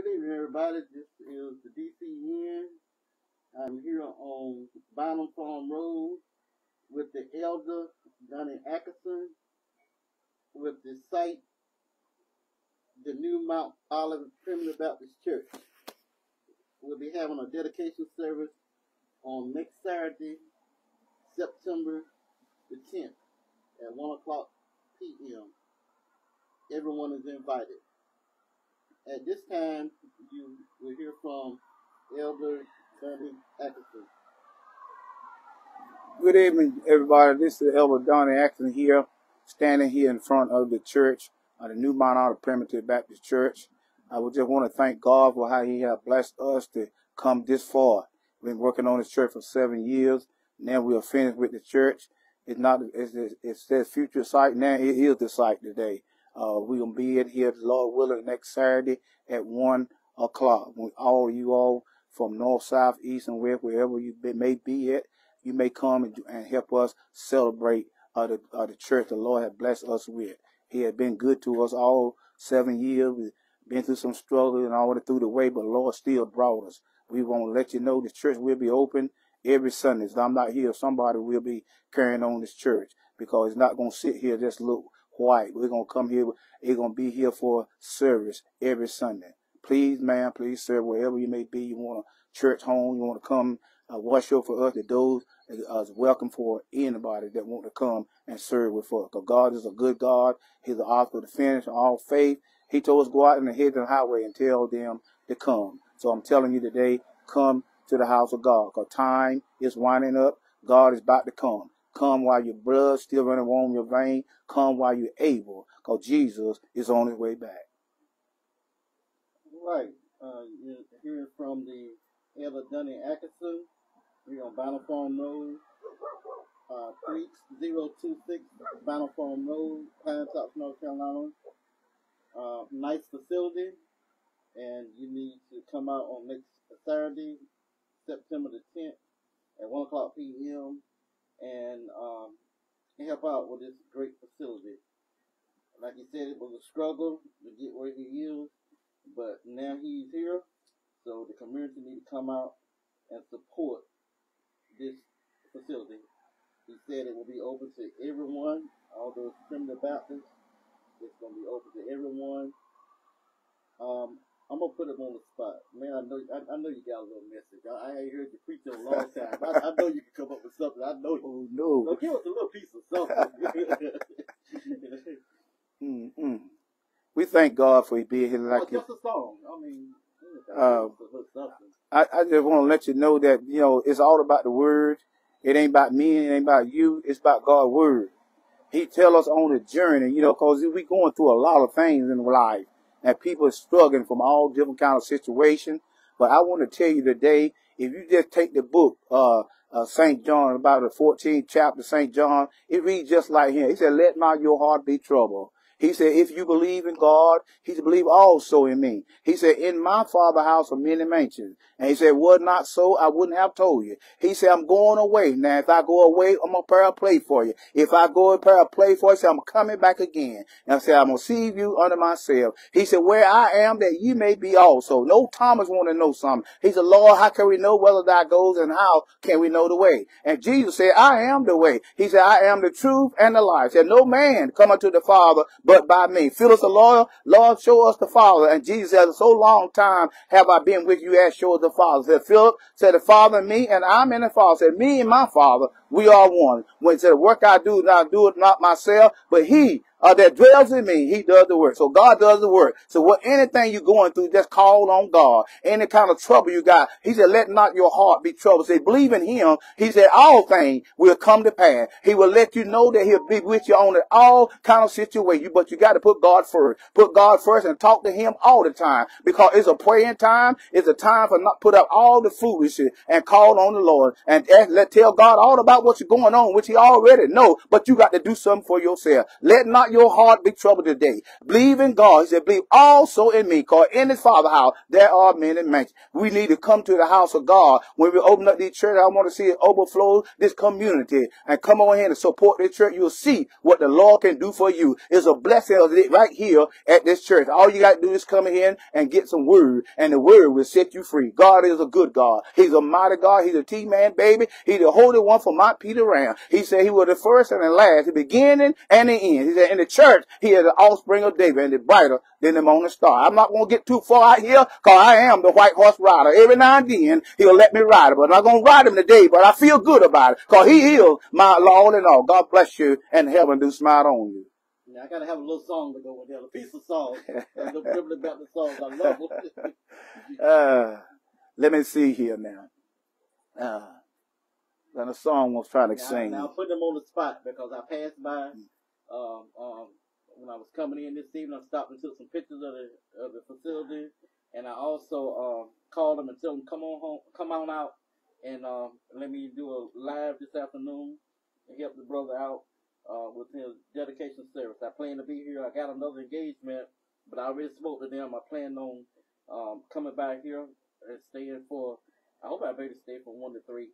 Good evening, everybody. This is the DCN. I'm here on Bynum Farm Road with the elder Donnie Atkinson with the site, the new Mount Olive Primitive Baptist Church. We'll be having a dedication service on next Saturday, September the 10th at 1 o'clock p.m. Everyone is invited. At this time, you will hear from Elder Donnie Atkinson. Good evening, everybody. This is Elder Donnie Atkinson here, standing here in front of the church, uh, the New Mount Olive Primitive Baptist Church. I would just want to thank God for how He has blessed us to come this far. We've been working on this church for seven years. Now we are finished with the church. It's not. It's, it says future site. Now it is the site today. Uh, we're gonna be in here, Lord willing, next Saturday at one o'clock. When all you all from north, south, east, and west, wherever you may be at, you may come and, and help us celebrate uh, the uh, the church the Lord has blessed us with. He has been good to us all seven years. We've been through some struggle and all the through the way, but Lord still brought us. We want to let you know the church will be open every Sunday. If I'm not here, somebody will be carrying on this church because it's not going to sit here just look white. We're going to come here. They're going to be here for service every Sunday. Please, man, please, sir, wherever you may be, you want a church home, you want to come uh, worship for us, that those uh, is welcome for anybody that want to come and serve with us. Because God is a good God. He's the author, the finish of all faith. He told us go out in the hedge and highway and tell them to come. So I'm telling you today, come to the house of God. Because time is winding up. God is about to come. Come while your blood still running warm in your vein. Come while you're able, because Jesus is on his way back. Right. Uh, you're hearing from the Elder Donnie Atkinson. We're on Battle Farm Road, uh, 3026 Battle Farm Road, Pine Top, North Carolina. Uh, nice facility, and you need to come out on next Saturday, September the 10th at 1 o'clock p.m. and um, help out with this great facility. Like he said, it was a struggle to get where he is, but now he's here, so the community need to come out and support this facility. He said it will be open to everyone, all those primitive Baptists. It's going to be open to everyone. Um, I'm gonna put him on the spot, man. I know, I, I know you got a little message. I, I heard you preach a long time. I, I know you can come up with something. I know. Oh So give us a little piece of something. Mm-mm. We thank God for being here like this. just a song. I mean, Uh, a little something. I, I just want to let you know that, you know, it's all about the word. It ain't about me. It ain't about you. It's about God's word. He tell us on the journey, you know, cause we going through a lot of things in life and people are struggling from all different kind of situations. But I want to tell you today, if you just take the book, uh, uh, St. John, about the 14th chapter, St. John, it reads just like him. He said, let not your heart be troubled. He said, if you believe in God, he said, believe also in me. He said, in my father's house are many mansions. And he said, was not so, I wouldn't have told you. He said, I'm going away. Now, if I go away, I'm going to prepare a place for you. If I go and prepare a place for you, he said, I'm coming back again. And I said, I'm going to see you under myself. He said, where I am, that you may be also. No Thomas want to know something. He said, Lord, how can we know whether thou goes and how can we know the way? And Jesus said, I am the way. He said, I am the truth and the life. He said, no man come unto the Father but by me. Phyllis the lawyer, Lord, show us the Father. And Jesus said, so long time have I been with you as show us the Father. Said Philip, said the Father and me, and I'm in the Father. Said me and my Father, we are one. When he said, work I do, not do it not myself, but he uh, that dwells in me, he does the work. So God does the work. So what anything you're going through, just call on God. Any kind of trouble you got, he said, let not your heart be troubled. Say, believe in him. He said, all things will come to pass. He will let you know that he'll be with you on all kind of situation. But you got to put God first. Put God first and talk to him all the time because it's a praying time. It's a time for not put up all the foolishness and call on the Lord and ask, let tell God all about what's going on, which he already know. But you got to do something for yourself. Let not your heart be troubled today. Believe in God. He said, believe also in me. Cause in his father house, there are men many mansions. We need to come to the house of God. When we open up these church, I want to see it overflow this community and come on here and support this church. You'll see what the Lord can do for you. It's a blessing right here at this church. All you got to do is come in and get some word and the word will set you free. God is a good God. He's a mighty God. He's a T-man baby. He's the holy one for my Peter Ram. He said he was the first and the last, the beginning and the end. He said the church, he is the offspring of David and the brighter than the morning star. I'm not going to get too far out here because I am the white horse rider. Every now and then, he'll let me ride it, but I'm not going to ride him today, but I feel good about it because he is my Lord and all. God bless you and heaven do smile on you. Now, I gotta have a little song to go with that, a piece of song. a little Beverly Baptist songs. I love them. uh, let me see here now. Uh, then a song was trying to now, sing. now, put them on the spot because I passed by um, um, when I was coming in this evening. I stopped and took some pictures of the of the facility, and I also um, called them and told them come on home, come on out, and um, let me do a live this afternoon and help the brother out uh, with his dedication service. I plan to be here. I got another engagement, but I already spoke to them. I plan on um, coming back here and staying for. I hope I better stay for one to three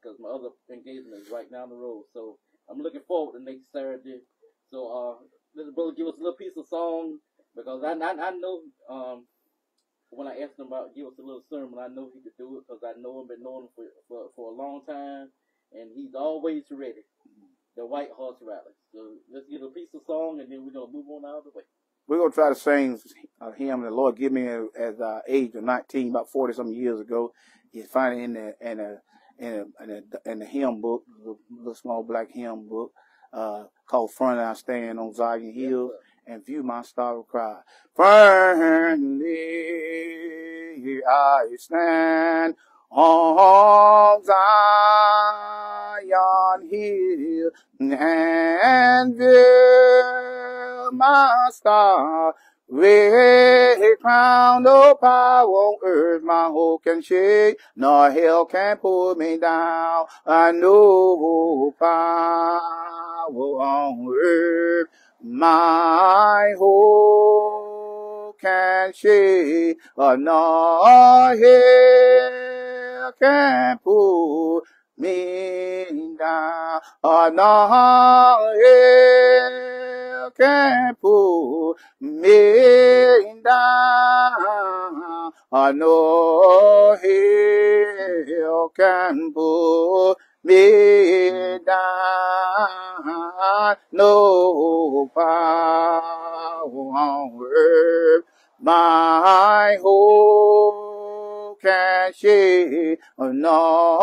because my other engagement is right down the road. So I'm looking forward to next Saturday. So uh, the brother give us a little piece of song because I I, I know um, when I asked him about give us a little sermon, I know he could do it because I know him, been knowing him for, for for a long time, and he's always ready. The White Horse Rally. So let's get a piece of song, and then we're gonna move on out of the way. We're going to try to sing a hymn the Lord gave me at age of 19, about 40 some years ago. You find it in the, in a, in a, in a, in the hymn book, the small black hymn book, uh, called Front I Stand on Zion Hills and View My Star of Cry. Firmly I stand on Zion Hill and view my star with crown no power on earth my hope can shake, nor hell can pull me down. I know power earth my hope can shake, nor hell can pull me down. Nor hell can pull me down. No hell can pull me down. No power. My hope can shake. No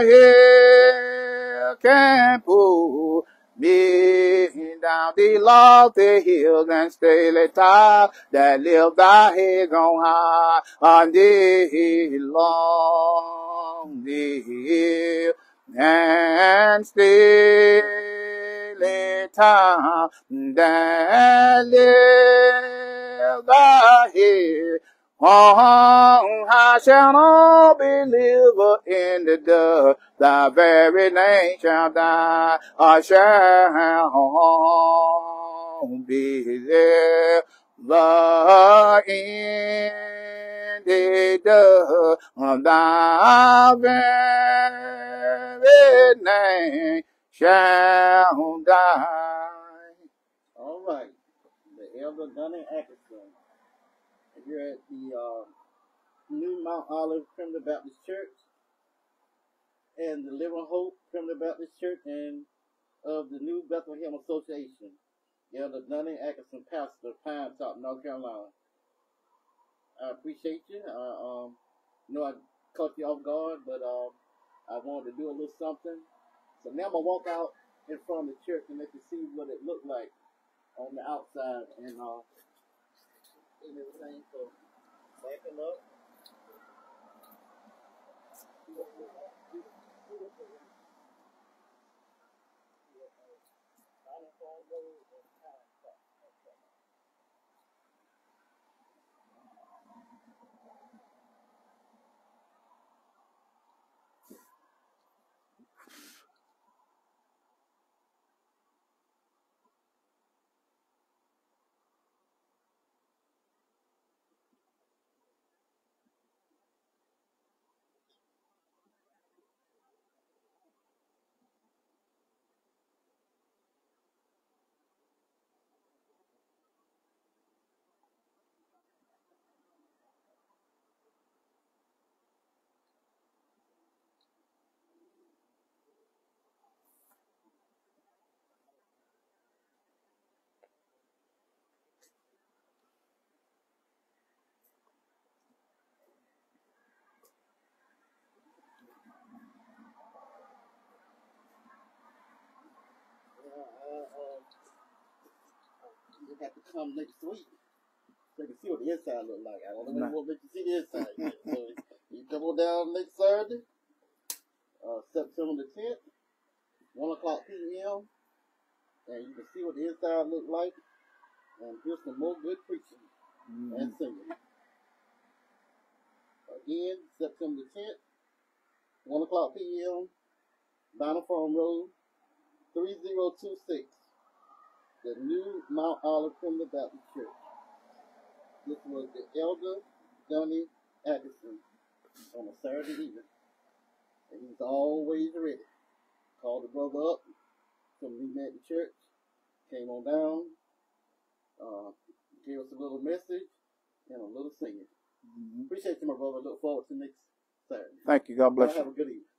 hell can pull me down the lofty hills and stately top that lift thy heads on high on the long the hill and stately that lift thy head on high shall all believer in the dust, thy very name shall die, I shall be there. The in the dust thy very name shall die. All right, the Elder Donnie Atkinson. Here at the uh, New Mount Olive Primitive Baptist Church and the Living Hope Primitive Baptist Church and of the New Bethlehem Association. Elder Donnie Atkinson, pastor, Pine Top, North Carolina. I appreciate you. I um, know I caught you off guard, but um, I wanted to do a little something. So now I'm gonna walk out in front of the church and let you see what it looked like on the outside and uh and everything. So come next week so you can see what the inside look like. I don't know Nah. if we'll let you see the inside yet. So you come on down next Saturday, uh, September the 10th, 1 o'clock p.m., and you can see what the inside look like and hear some more good preaching Mhm. and singing. Again, September the 10th, 1 o'clock p.m., Farm Road, 3026, the new Mount Olive Primitive Baptist Church. This was the Elder Donnie Atkinson on a Saturday evening. And he's always ready. Called the brother up from we met the church, came on down, uh, gave us a little message and a little singing. Mhm. Appreciate you, my brother. Look forward to next Saturday. Thank you. God bless you. have a good evening.